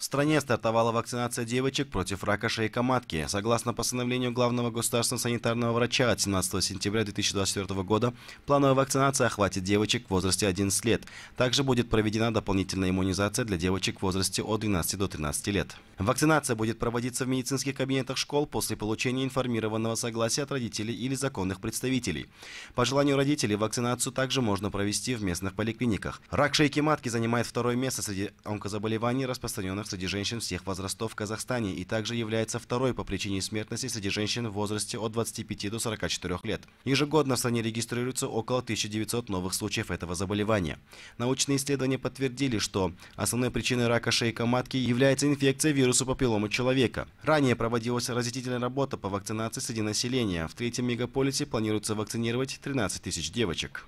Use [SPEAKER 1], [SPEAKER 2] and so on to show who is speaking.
[SPEAKER 1] В стране стартовала вакцинация девочек против рака шейка матки. Согласно постановлению главного государственного санитарного врача от 17 сентября 2024 года, плановая вакцинация охватит девочек в возрасте 11 лет. Также будет проведена дополнительная иммунизация для девочек в возрасте от 12 до 13 лет. Вакцинация будет проводиться в медицинских кабинетах школ после получения информированного согласия от родителей или законных представителей. По желанию родителей вакцинацию также можно провести в местных поликлиниках. Рак шейки матки занимает второе место среди онкозаболеваний, распространенных среди женщин всех возрастов в Казахстане и также является второй по причине смертности среди женщин в возрасте от 25 до 44 лет. Ежегодно в стране регистрируется около 1900 новых случаев этого заболевания. Научные исследования подтвердили, что основной причиной рака шейка матки является инфекция вируса папилломы человека. Ранее проводилась разъяснительная работа по вакцинации среди населения. В третьем мегаполисе планируется вакцинировать 13 тысяч девочек.